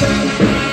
Nation.